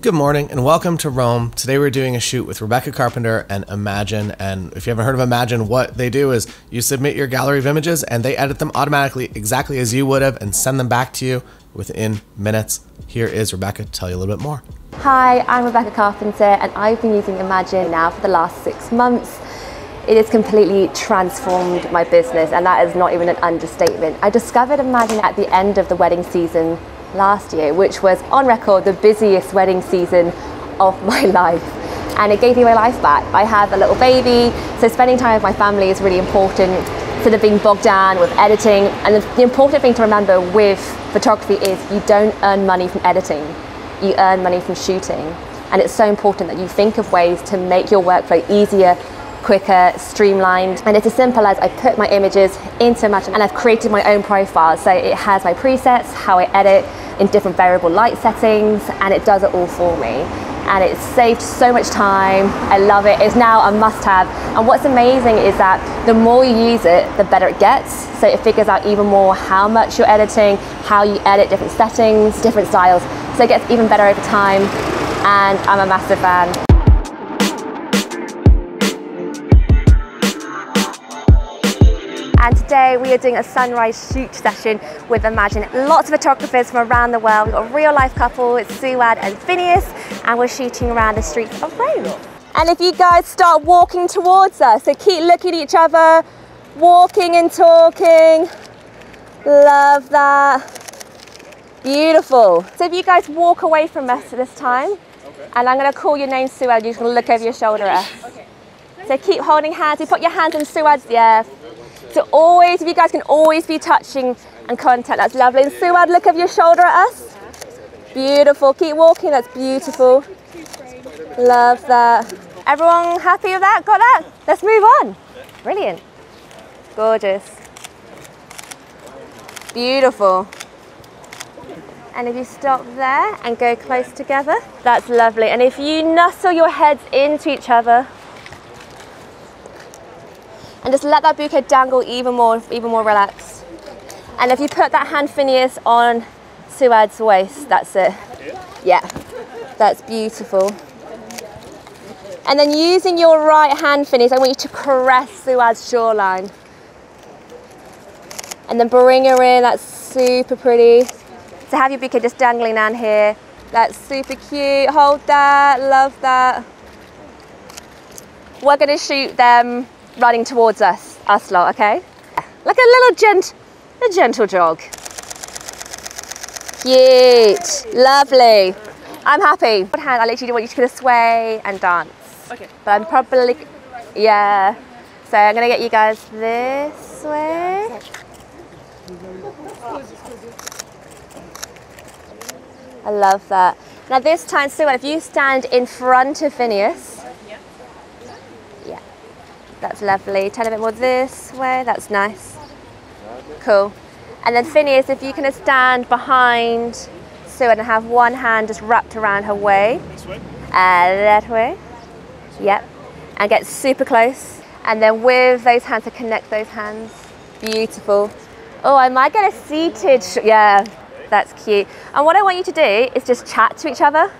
Good morning and welcome to Rome. Today we're doing a shoot with Rebecca Carpenter and Imagen. And if you haven't heard of Imagen, what they do is you submit your gallery of images and they edit them automatically exactly as you would have and send them back to you within minutes. Here is Rebecca to tell you a little bit more. Hi, I'm Rebecca Carpenter and I've been using Imagen now for the last six months. It has completely transformed my business and that is not even an understatement. I discovered Imagen at the end of the wedding season last year, which was on record the busiest wedding season of my life. And it gave me my life back. I have a little baby, so spending time with my family is really important instead of being bogged down with editing. And the, the important thing to remember with photography is you don't earn money from editing, you earn money from shooting. And it's so important that you think of ways to make your workflow easier quicker, streamlined. And it's as simple as I put my images into Imagen and I've created my own profile. So it has my presets, how I edit in different variable light settings, and it does it all for me. And it's saved so much time. I love it. It's now a must have. And what's amazing is that the more you use it, the better it gets. So it figures out even more how much you're editing, how you edit different settings, different styles. So it gets even better over time. And I'm a massive fan. And today we are doing a sunrise shoot session with Imagen. Lots of photographers from around the world. We've got a real life couple, it's Suad and Phineas, and we're shooting around the streets of Rome. And if you guys start walking towards us, so keep looking at each other, walking and talking. Love that. Beautiful. So if you guys walk away from us this time, okay. and I'm going to call your name Suad, you can look over your shoulder at us. Okay. So keep holding hands. You put your hands in Suad's, yeah, always, if you guys can always be touching and contact, that's lovely. And Suad, look over your shoulder at us. Beautiful, keep walking, that's beautiful. Love that. Everyone happy with that? Got that? Let's move on. Brilliant. Gorgeous. Beautiful. And if you stop there and go close together, that's lovely. And if you nuzzle your heads into each other, and just let that bouquet dangle even more, even more relaxed. And if you put that hand Phineas on Suad's waist, that's it. Yeah, that's beautiful. And then using your right hand Phineas, I want you to caress Suad's jawline. And then bring her in, that's super pretty. So have your bouquet just dangling down here. That's super cute, hold that, love that. We're gonna shoot them running towards us, us lot, okay? Like a little gent, a gentle jog. Cute, lovely. I'm happy. One hand, I literally want you to kind of sway and dance. Okay. But I'm probably, yeah. So I'm gonna get you guys this way. I love that. Now this time, Sue, if you stand in front of Phineas, that's lovely. Turn a bit more this way. That's nice. Cool. And then Phineas, if you can stand behind Sue and have one hand just wrapped around her way. This way? Uh, that way. Yep. And get super close. And then with those hands, to connect those hands. Beautiful. Oh, I might get a seated, yeah, that's cute. And what I want you to do is just chat to each other.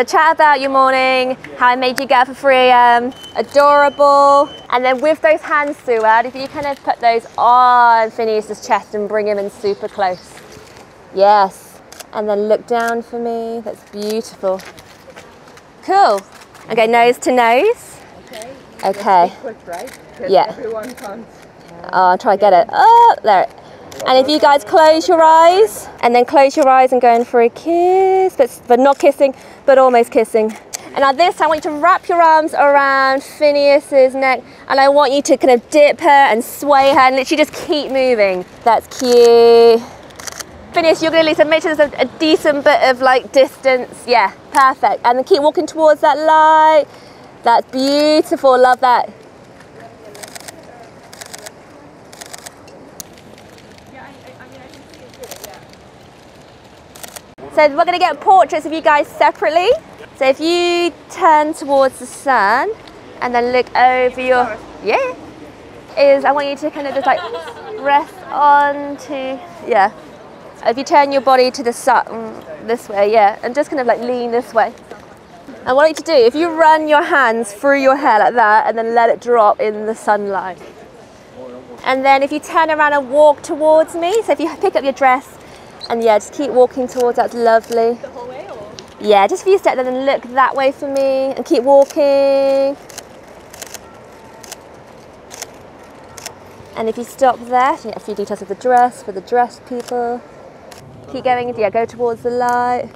So chat about your morning, how I made you get up for 3 a.m. Adorable. And then with those hands, Suad, if you kind of put those on Phineas's chest and bring him in super close. Yes. And then look down for me. That's beautiful. Cool. Okay, nose to nose. Okay. Okay. Quick, right? Yeah. Everyone can't. Oh, I'll try to get it. Oh, there. And if you guys close your eyes and then close your eyes and go in for a kiss, but, but not kissing, but almost kissing. And now this time I want you to wrap your arms around Phineas's neck and I want you to kind of dip her and sway her and literally just keep moving. That's cute. Phineas, you're to Lisa, make sure there's a, a decent bit of like distance. Yeah, perfect. And then keep walking towards that light. That's beautiful, love that. So we're going to get portraits of you guys separately. So if you turn towards the sun and then look over your, yeah, is I want you to kind of just like rest onto, yeah. If you turn your body to the sun, this way, yeah, and just kind of like lean this way. And what I like to do, if you run your hands through your hair like that and then let it drop in the sunlight. And then if you turn around and walk towards me, so if you pick up your dress and yeah, just keep walking towards, that's lovely. The whole way or? Yeah, just a few steps and then look that way for me and keep walking. And if you stop there, you get a few details of the dress for the dress people. Keep going, yeah, go towards the light.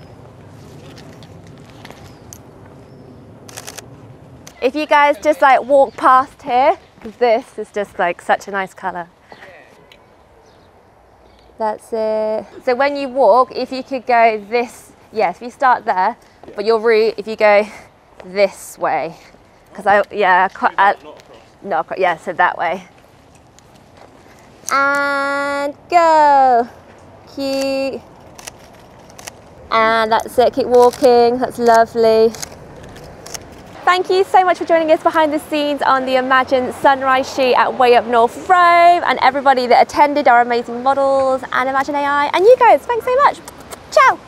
If you guys just like walk past here, this is just like such a nice colour. That's it. So when you walk, if you could go this, yes, if you start there, but your route, if you go this way, because I, yeah, can't- I, not across, yeah, so that way. And go. Cute. And that's it, keep walking, that's lovely. Thank you so much for joining us behind the scenes on the Imagen Sunrise shoot at Way Up North Road and everybody that attended, our amazing models and Imagen AI and you guys, thanks so much. Ciao.